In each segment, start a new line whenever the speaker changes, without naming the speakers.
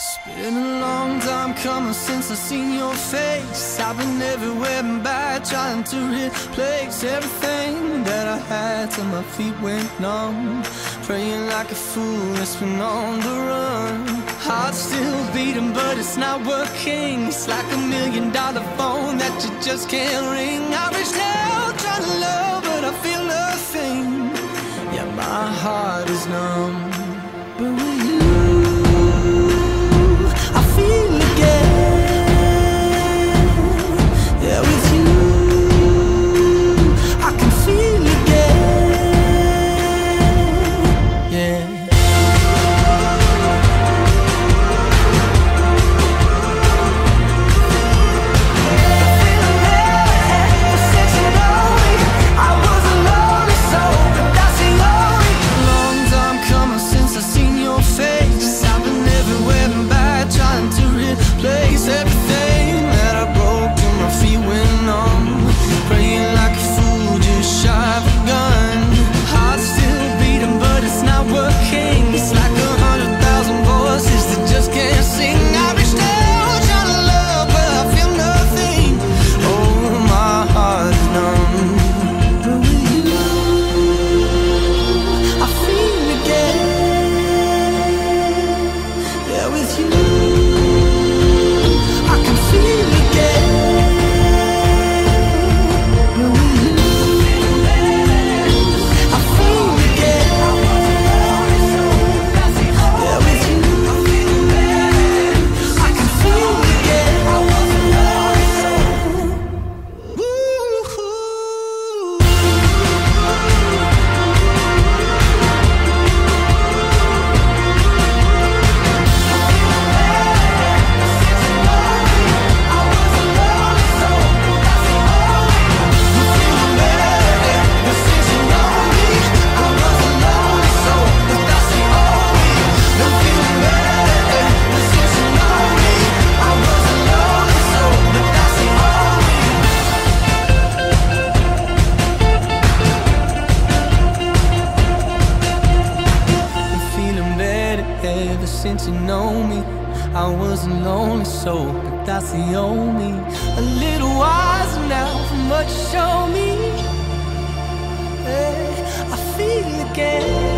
It's been a long time coming since I seen your face. I've been everywhere and back trying to replace everything that I had till my feet went numb. Praying like a fool, it's been on the run. Heart still beating, but it's not working. It's like a million dollar phone that you just can't ring. I reached out trying to love, but I feel nothing. Yeah, my my heart is numb. But you since you know me. I was a lonely soul, but that's the only. A little wiser now from what you show me. Hey, I feel again.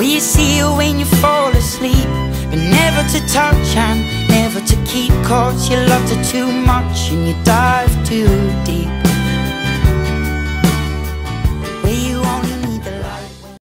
You see her when you fall asleep? But never to touch and never to keep Cause you loved her too much and you dive too deep